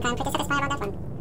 think I'm pretty satisfied that one.